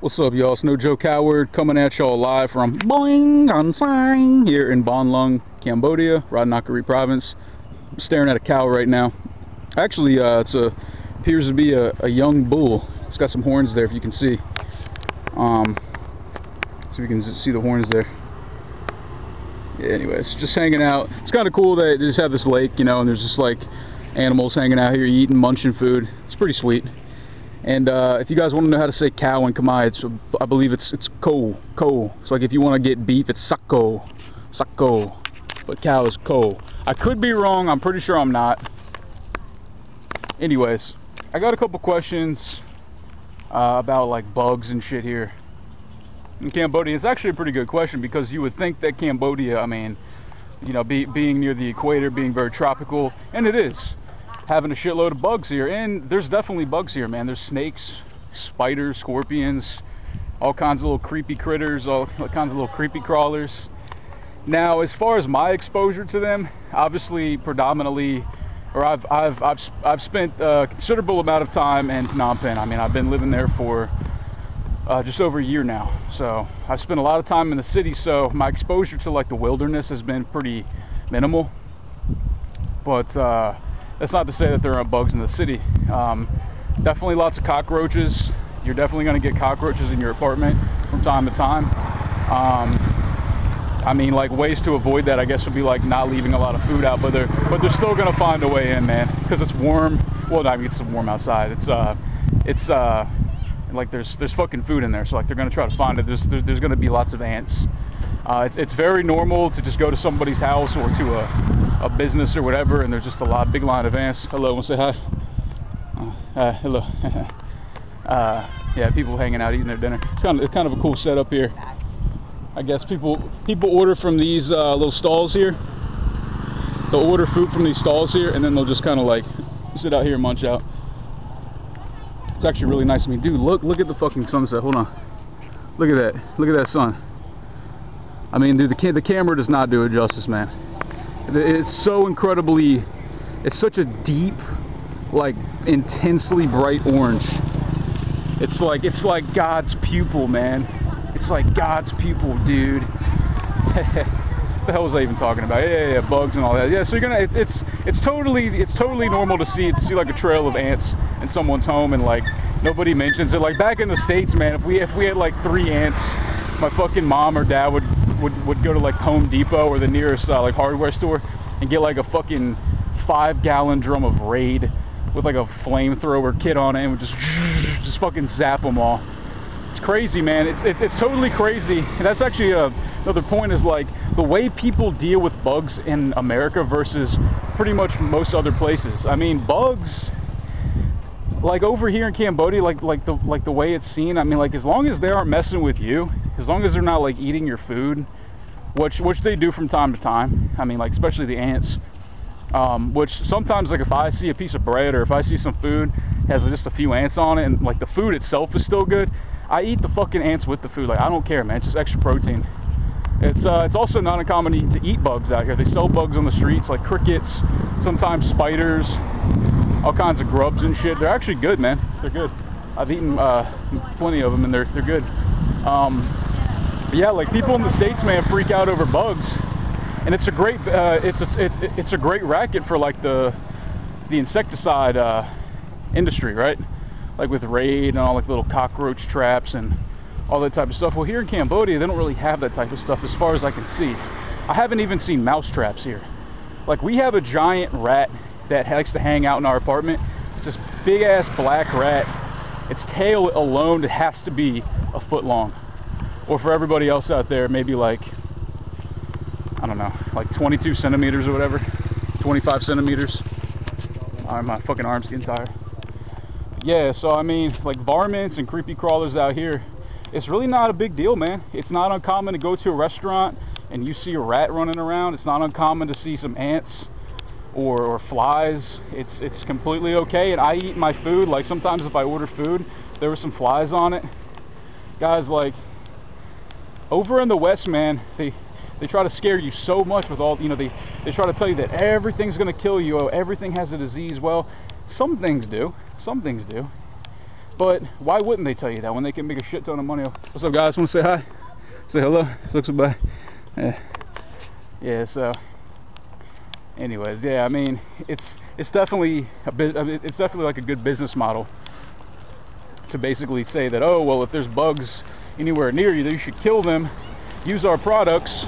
What's up, y'all? It's No Joke Howard coming at y'all live from Boing An Sang here in Banlung, Cambodia, Ratanakiri province. I'm staring at a cow right now. Actually, uh, it's a appears to be a, a, young bull. It's got some horns there, if you can see. Um, so you can see the horns there. Yeah, anyways, just hanging out. It's kind of cool that they just have this lake, you know, and there's just like animals hanging out here, eating, munching food. It's pretty sweet. And uh, if you guys want to know how to say cow in Khmer, it's, I believe it's it's ko, ko. It's like if you want to get beef, it's sako, sako. But cow is ko. I could be wrong. I'm pretty sure I'm not. Anyways, I got a couple questions uh, about like bugs and shit here in Cambodia. It's actually a pretty good question because you would think that Cambodia, I mean, you know, be, being near the equator, being very tropical, and it is having a shitload of bugs here. And there's definitely bugs here, man. There's snakes, spiders, scorpions, all kinds of little creepy critters, all kinds of little creepy crawlers. Now, as far as my exposure to them, obviously predominantly, or I've, I've, I've, I've spent a considerable amount of time in Phnom Penh. I mean, I've been living there for uh, just over a year now. So I've spent a lot of time in the city. So my exposure to like the wilderness has been pretty minimal. But uh, that's not to say that there aren't bugs in the city. Um, definitely lots of cockroaches. You're definitely going to get cockroaches in your apartment from time to time. Um, I mean, like ways to avoid that, I guess, would be like not leaving a lot of food out, but they're but they're still gonna find a way in, man, because it's warm. Well, I mean, it's warm outside. It's uh, it's uh, like there's there's fucking food in there, so like they're gonna try to find it. There's there, there's gonna be lots of ants. Uh, it's it's very normal to just go to somebody's house or to a a business or whatever, and there's just a lot, big line of ants. Hello, want to say hi? Uh, uh, hello. uh, yeah, people hanging out eating their dinner. It's kind of it's kind of a cool setup here. I guess people people order from these uh, little stalls here. They'll order food from these stalls here, and then they'll just kind of like sit out here and munch out. It's actually really nice. I mean, dude, look look at the fucking sunset. Hold on. Look at that. Look at that sun. I mean, dude, the, the camera does not do it justice, man. It's so incredibly, it's such a deep, like intensely bright orange. It's like, it's like God's pupil, man. It's like God's pupil, dude. the hell was I even talking about? Yeah, yeah, yeah, bugs and all that. Yeah, so you're gonna, it's, it's, it's totally, it's totally normal to see, to see like a trail of ants in someone's home and like, nobody mentions it. Like back in the States, man, if we, if we had like three ants, my fucking mom or dad would would, would go to like Home Depot or the nearest uh, like hardware store and get like a fucking five gallon drum of Raid with like a flamethrower kit on it and would just just fucking zap them all. It's crazy, man. It's it, it's totally crazy. And that's actually a, uh, another point is like the way people deal with bugs in America versus pretty much most other places. I mean, bugs like over here in Cambodia, like like the like the way it's seen. I mean, like as long as they aren't messing with you, as long as they're not like eating your food, which which they do from time to time. I mean, like especially the ants. Um, which sometimes like if I see a piece of bread or if I see some food has just a few ants on it and like the food itself is still good, I eat the fucking ants with the food. Like I don't care, man. It's just extra protein. It's uh, it's also not uncommon to eat bugs out here. They sell bugs on the streets, like crickets, sometimes spiders, all kinds of grubs and shit. They're actually good, man. They're good. I've eaten uh, plenty of them, and they're they're good. Um, yeah, like people in the states, man, freak out over bugs, and it's a great uh, it's a, it, it's a great racket for like the the insecticide uh, industry, right? Like with Raid and all like little cockroach traps and all that type of stuff. Well, here in Cambodia, they don't really have that type of stuff as far as I can see. I haven't even seen mouse traps here. Like we have a giant rat that likes to hang out in our apartment. It's this big ass black rat. Its tail alone has to be a foot long. Or for everybody else out there, maybe like, I don't know, like 22 centimeters or whatever, 25 centimeters. Right, my fucking arm's getting tired. Yeah, so I mean, like varmints and creepy crawlers out here, it's really not a big deal, man. It's not uncommon to go to a restaurant and you see a rat running around. It's not uncommon to see some ants or, or flies. It's, it's completely okay. And I eat my food. Like sometimes if I order food, there were some flies on it. Guys, like over in the West, man, they, they try to scare you so much with all, you know, they, they try to tell you that everything's going to kill you. Oh, everything has a disease. Well, some things do. Some things do. But why wouldn't they tell you that when they can make a shit ton of money? What's up, guys? Want to say hi? Say hello? Say goodbye. Yeah. Yeah. So, anyways, yeah. I mean, it's it's definitely a bit. It's definitely like a good business model to basically say that oh well, if there's bugs anywhere near you, you should kill them. Use our products.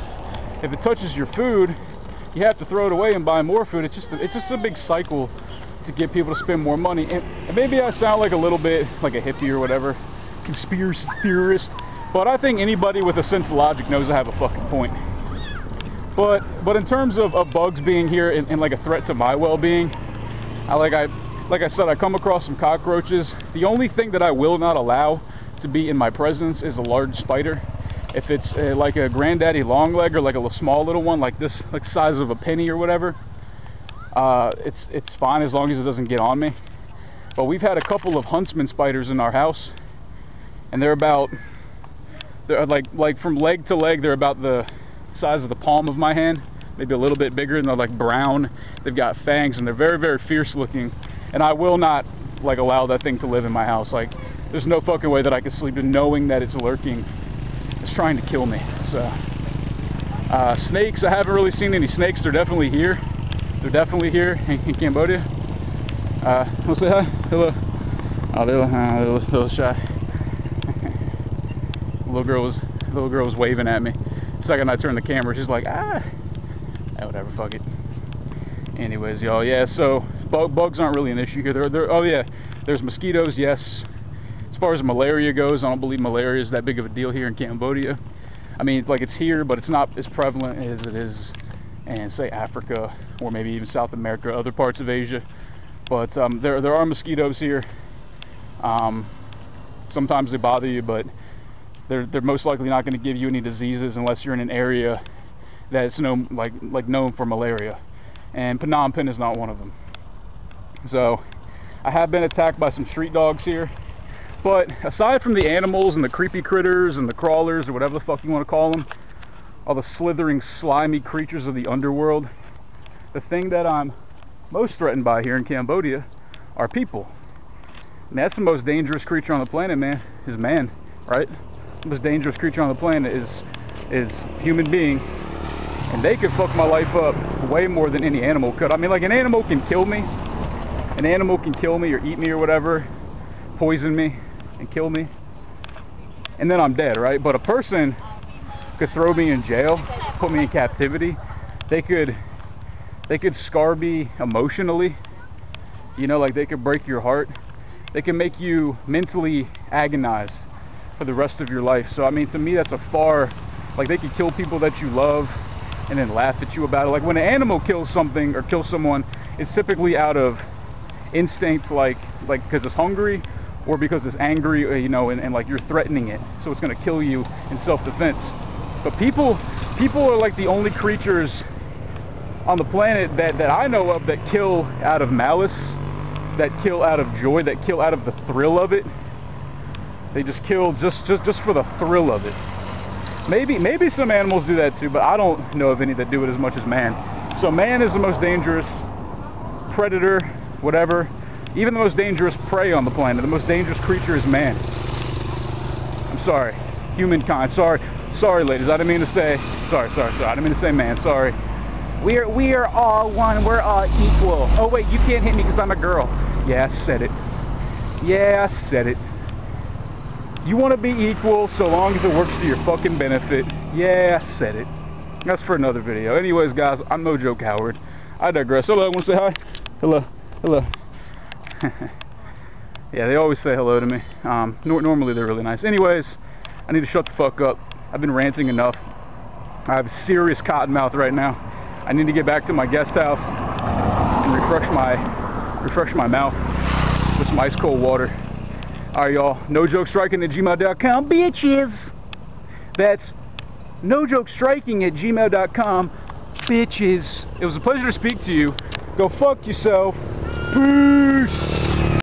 If it touches your food, you have to throw it away and buy more food. It's just a, it's just a big cycle to get people to spend more money. And, and maybe I sound like a little bit like a hippie or whatever, conspiracy theorist, but I think anybody with a sense of logic knows I have a fucking point. But but in terms of, of bugs being here and, and like a threat to my well-being, I like I like I said, I come across some cockroaches. The only thing that I will not allow to be in my presence is a large spider. If it's uh, like a granddaddy long leg or like a small little one, like this, like the size of a penny or whatever, uh, it's it's fine as long as it doesn't get on me. But we've had a couple of huntsman spiders in our house, and they're about they're like like from leg to leg, they're about the size of the palm of my hand, maybe a little bit bigger, and they're like brown. They've got fangs, and they're very very fierce looking. And I will not like allow that thing to live in my house. Like there's no fucking way that I could sleep knowing that it's lurking, it's trying to kill me. So uh, snakes, I haven't really seen any snakes. They're definitely here. They're definitely here in, in Cambodia. Uh, to say hi? Hello. Oh, they're, uh, they're a little shy. little girl was little girl was waving at me. The second I turned the camera, she's like, ah, ah whatever, fuck it. Anyways, y'all, yeah. So bug, bugs aren't really an issue here. There, there, oh yeah, there's mosquitoes. Yes. As far as malaria goes, I don't believe malaria is that big of a deal here in Cambodia. I mean, like it's here, but it's not as prevalent as it is and say Africa or maybe even South America, other parts of Asia. But um, there, there are mosquitoes here. Um, sometimes they bother you, but they're, they're most likely not going to give you any diseases unless you're in an area that's known like like known for malaria. And Phnom Penh is not one of them. So I have been attacked by some street dogs here. But aside from the animals and the creepy critters and the crawlers or whatever the fuck you want to call them, all the slithering, slimy creatures of the underworld. The thing that I'm most threatened by here in Cambodia are people. And that's the most dangerous creature on the planet, man, is man, right? The most dangerous creature on the planet is is human being. And they could fuck my life up way more than any animal could. I mean, like an animal can kill me. An animal can kill me or eat me or whatever, poison me and kill me. And then I'm dead, right? But a person could throw me in jail, put me in captivity. They could they could scar me emotionally. You know, like they could break your heart. They can make you mentally agonized for the rest of your life. So I mean, to me, that's a far like they could kill people that you love and then laugh at you about it. Like when an animal kills something or kills someone, it's typically out of instinct, like like because it's hungry or because it's angry, uh, you know, and, and like you're threatening it. So it's gonna kill you in self-defense. But people, people are like the only creatures on the planet that, that I know of that kill out of malice, that kill out of joy, that kill out of the thrill of it. They just kill just, just, just for the thrill of it. Maybe, maybe some animals do that too, but I don't know of any that do it as much as man. So man is the most dangerous predator, whatever. Even the most dangerous prey on the planet, the most dangerous creature is man. I'm sorry, humankind. Sorry, Sorry, ladies, I didn't mean to say. Sorry, sorry, sorry. I didn't mean to say man. Sorry. We are we are all one. We're all equal. Oh wait, you can't hit me because I'm a girl. Yeah, I said it. Yeah, I said it. You want to be equal so long as it works to your fucking benefit. Yeah, I said it. That's for another video. Anyways, guys, I'm No Joke Howard. I digress. Hello, I want to say hi? Hello, hello. yeah, they always say hello to me. Um, normally they're really nice. Anyways, I need to shut the fuck up. I've been ranting enough. I have a serious cotton mouth right now. I need to get back to my guest house and refresh my refresh my mouth with some ice cold water. All right, y'all. No joke striking at gmail.com, bitches. That's no joke striking at gmail.com, bitches. It was a pleasure to speak to you. Go fuck yourself. Peace.